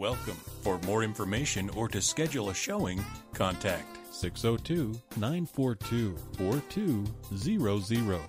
welcome. For more information or to schedule a showing, contact 602 942 4200.